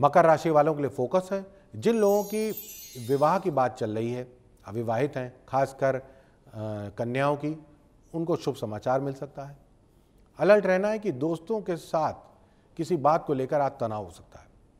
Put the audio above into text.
मकर राशि वालों के लिए फोकस है। जिन लोगों की विवाह की बात चल रही है, अविवाहित हैं, खासकर कन्याओं की, उनको शुभ समाचार मिल सकता है। अलर्ट रहना है कि दोस्तों के साथ किसी बात को लेकर आज तनाव हो सकता है।